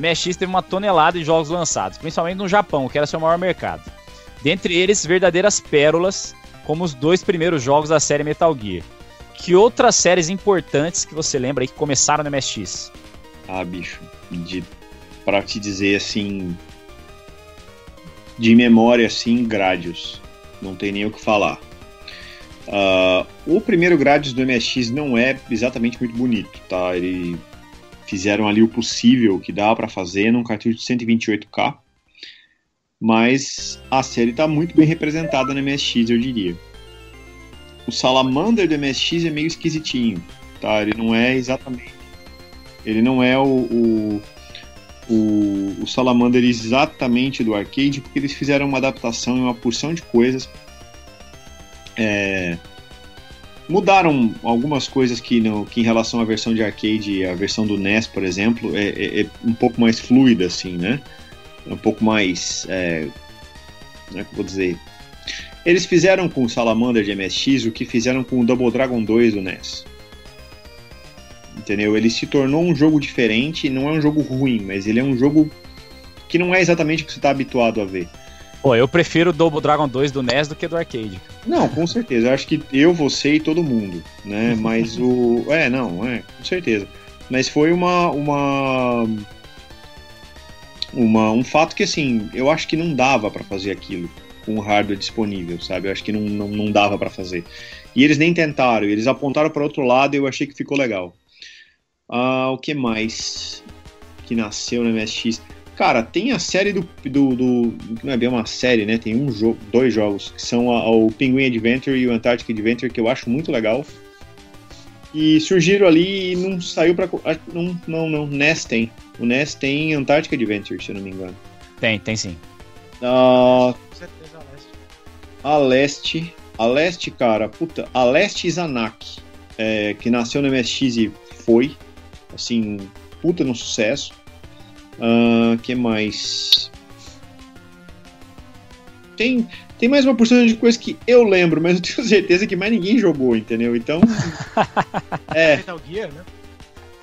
MSX teve uma tonelada de jogos lançados, principalmente no Japão, que era seu maior mercado. Dentre eles, verdadeiras pérolas, como os dois primeiros jogos da série Metal Gear. Que outras séries importantes que você lembra aí que começaram no MSX? Ah, bicho, de, pra te dizer assim, de memória assim, Gradius. Não tem nem o que falar. Uh, o primeiro Gradius do MSX não é exatamente muito bonito, tá? Ele fizeram ali o possível que dá para fazer num cartucho de 128K, mas a série está muito bem representada no MSX, eu diria. O Salamander do MSX é meio esquisitinho, tá? Ele não é exatamente. Ele não é o, o, o, o Salamander exatamente do arcade, porque eles fizeram uma adaptação e uma porção de coisas é, mudaram algumas coisas que, no, que em relação à versão de arcade, a versão do NES, por exemplo, é, é, é um pouco mais fluida, assim, né? É um pouco mais. É, como é que eu vou dizer? Eles fizeram com o Salamander de MSX o que fizeram com o Double Dragon 2 do NES. Entendeu? Ele se tornou um jogo diferente, não é um jogo ruim, mas ele é um jogo que não é exatamente o que você está habituado a ver. Pô, eu prefiro o Double Dragon 2 do NES do que do arcade. Não, com certeza. Eu acho que eu, você e todo mundo, né? Mas o. É, não, é, com certeza. Mas foi uma. uma... Uma, um fato que assim, eu acho que não dava para fazer aquilo com o hardware disponível, sabe? Eu acho que não, não, não dava para fazer. E eles nem tentaram, eles apontaram para outro lado e eu achei que ficou legal. Ah, o que mais que nasceu no MSX? Cara, tem a série do, do, do, Não é bem uma série, né? Tem um jogo, dois jogos, que são a, o Penguin Adventure e o Antarctic Adventure, que eu acho muito legal. E surgiram ali e não saiu pra. Não, não, não. NES tem. O NES tem Antarctic Adventure, se eu não me engano. Tem, tem sim. Uh, a Leste. A Leste, cara, puta. A Leste Zanak, é, que nasceu no MSX e foi, assim, puta no sucesso. Uh, que mais? Tem, tem mais uma porção de coisas que eu lembro, mas eu tenho certeza que mais ninguém jogou, entendeu? Então. é. Metal Gear, né?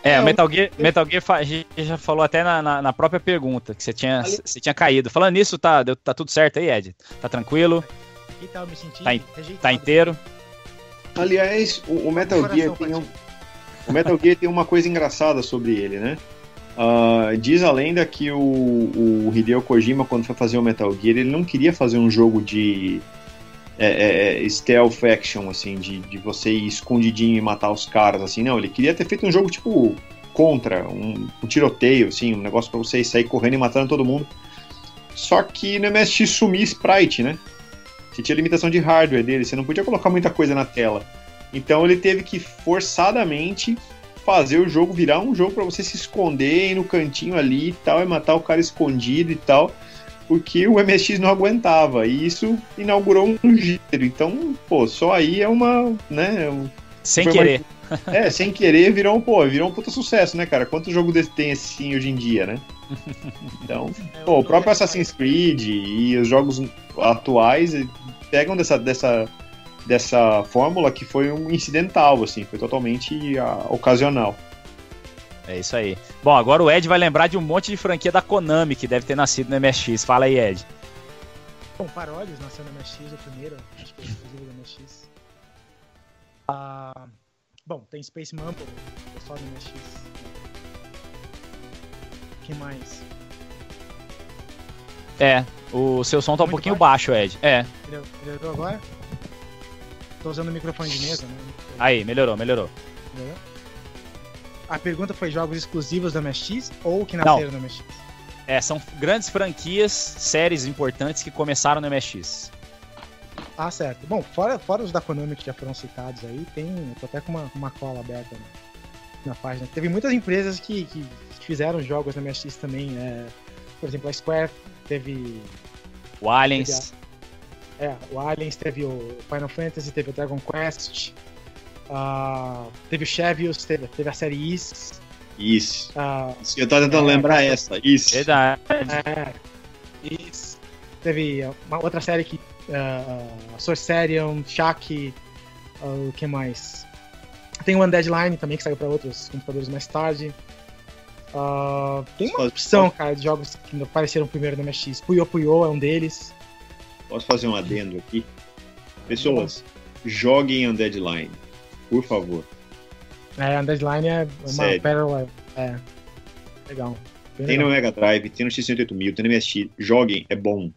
É, é Metal Gear, Metal Gear a gente já falou até na, na, na, própria pergunta que você tinha, Ali... você tinha caído. Falando nisso, tá, deu, tá tudo certo aí, Ed? Tá tranquilo? Aqui tá, me sentindo tá, in, tá inteiro? Aliás, o, o Metal Gear tem um, o Metal Gear tem uma coisa engraçada sobre ele, né? Uh, diz a lenda que o, o, Hideo Kojima, quando foi fazer o Metal Gear, ele não queria fazer um jogo de é, é, é, stealth action, assim, de, de você ir escondidinho e matar os caras, assim, não. Ele queria ter feito um jogo tipo contra, um, um tiroteio, assim, um negócio para você sair correndo e matando todo mundo. Só que no MSX sumia sprite, né? Você tinha limitação de hardware dele, você não podia colocar muita coisa na tela. Então ele teve que forçadamente fazer o jogo virar um jogo para você se esconder no cantinho ali e tal, e matar o cara escondido e tal, porque o MSX não aguentava. E isso inaugurou um gênero. Então, pô, só aí é uma. né? Sem querer. Uma, é, sem querer virou, pô, virou um puta sucesso, né, cara? Quantos jogos desse tem assim hoje em dia, né? Então, pô, o próprio Assassin's Creed e os jogos atuais pegam dessa, dessa dessa fórmula que foi um incidental, assim, foi totalmente uh, ocasional. É isso aí. Bom, agora o Ed vai lembrar de um monte de franquia da Konami que deve ter nascido no MSX. Fala aí, Ed. Bom, Parodius nasceu no MSX, o primeiro, acho que exclusivo do MSX. Ah, bom, tem Space Mumble, pessoal do MSX. O que mais? É, o seu som tá um pouquinho baixo, Ed. É. Melhorou agora? Tô usando o microfone de mesa, né? Aí, melhorou, melhorou. melhorou? A pergunta foi jogos exclusivos da MSX ou que nasceram Não. no MSX? É, são grandes franquias, séries importantes que começaram no MSX. Ah, certo. Bom, fora, fora os da Konami que já foram citados aí, tem. tô até com uma, uma cola aberta na, na página. Teve muitas empresas que, que fizeram jogos na MSX também. É, por exemplo, a Square teve. O Aliens. Teve a, é, o Aliens teve o Final Fantasy, teve o Dragon Quest, uh, teve o Chevios, teve, teve a série Is. Isso. Uh, eu tava tentando é, lembrar é, essa. Isso. Verdade. É, Is. Teve uma outra série que. Uh, Sorcerion, Shaq. O uh, que mais? Tem o Undead Line também, que saiu para outros computadores mais tarde. Uh, tem uma opção, cara, de jogos que apareceram primeiro no MSX. Puyo Puyo é um deles. Posso fazer um adendo aqui? Pessoas, joguem Undead Line, por favor. É, Undead Line é uma Sério? pérola. É. Legal. Bem tem legal. no Mega Drive, tem no X68000, tem no MSX. Joguem, é bom.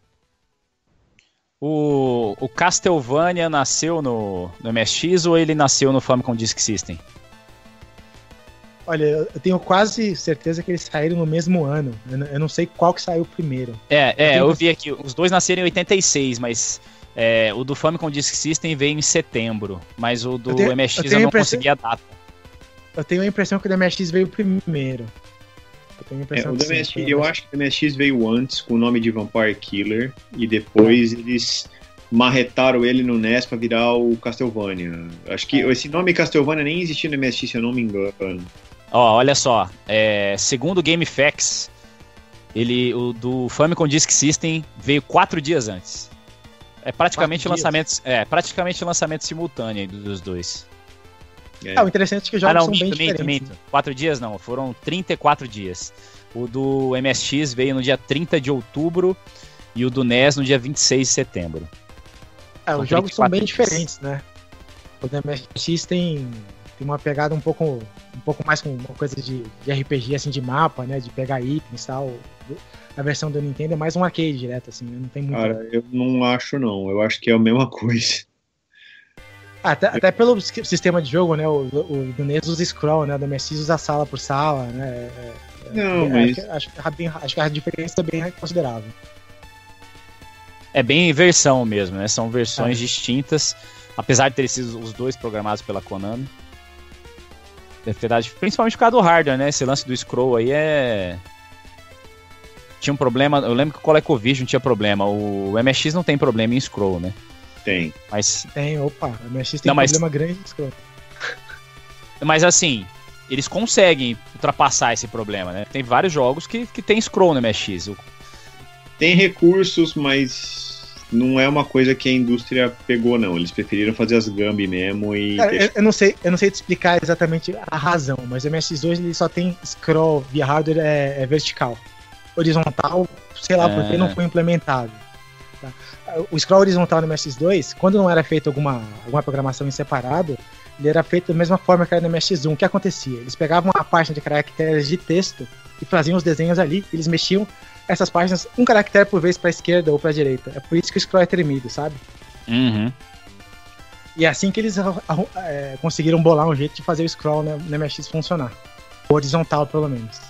O, o Castlevania nasceu no, no MSX ou ele nasceu no Famicom Disk System? Olha, eu tenho quase certeza que eles saíram no mesmo ano. Eu não sei qual que saiu primeiro. É, é, eu, eu vi aqui. Os dois nasceram em 86, mas é, o do Famicom Disk System veio em setembro. Mas o do eu tenho, MSX eu, eu não consegui a data. Eu tenho a impressão que o do MSX veio primeiro. Eu, é, o MSX, eu acho que o MSX veio antes com o nome de Vampire Killer e depois eles marretaram ele no NES pra virar o Castlevania. Acho que esse nome Castlevania nem existia no MSX, se eu não me engano. Ó, olha só, é, segundo o GameFAQs, ele, o do Famicom Disk System veio quatro dias antes. É praticamente lançamento, é praticamente lançamento simultâneo dos dois. É. o interessante é que os jogos ah, não, são minto, bem minto, diferentes. Minto. Quatro dias não, foram 34 dias. O do MSX veio no dia 30 de outubro e o do NES no dia 26 de setembro. É, os jogos são bem dias. diferentes, né? O do MSX tem, tem uma pegada um pouco, um pouco mais com uma coisa de, de RPG, assim, de mapa, né? De pegar itens e tal. A versão do Nintendo é mais um arcade direto, assim, não tem muito... Cara, eu não acho não, eu acho que é a mesma coisa. Até, até pelo sistema de jogo, né? O, o do NES usa scroll, né? O do MSX usa sala por sala, né? É, é não, é, mas... Acho, acho, acho, que a diferença é bem considerável. É bem versão mesmo, né? São versões é. distintas, apesar de terem sido os dois programados pela Konami. Dado, principalmente por causa do hardware, né? Esse lance do scroll aí é. Tinha um problema. Eu lembro que o ColecoVision tinha problema. O MSX não tem problema em scroll, né? Tem. Mas... Tem, opa. A MSX tem não, um mas... problema grande Mas assim, eles conseguem ultrapassar esse problema, né? Tem vários jogos que, que tem scroll no MSX. Tem recursos, mas não é uma coisa que a indústria pegou, não. Eles preferiram fazer as Gambi mesmo e. Cara, eu, eu, não sei, eu não sei te explicar exatamente a razão, mas o MSX2 ele só tem scroll via hardware é, é vertical. Horizontal, sei lá é... porque não foi implementado. Tá? O scroll horizontal no MSX2, quando não era feita alguma, alguma programação em separado, ele era feito da mesma forma que era no MSX1. O que acontecia? Eles pegavam uma página de caracteres de texto e faziam os desenhos ali, eles mexiam essas páginas um caractere por vez para a esquerda ou para a direita. É por isso que o scroll é tremido, sabe? Uhum. E é assim que eles é, conseguiram bolar um jeito de fazer o scroll no, no MSX funcionar. Horizontal, pelo menos.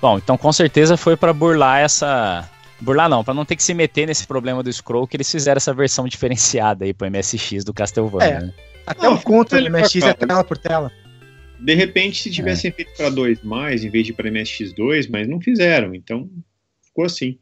Bom, então com certeza foi para burlar essa Burlar não, para não ter que se meter nesse problema do scroll, que eles fizeram essa versão diferenciada aí pro MSX do Castlevania. É, né? Até não, o controle do MSX é tela por tela. De repente, se tivessem é. feito para dois mais, em vez de para MSX2, mas não fizeram, então ficou assim.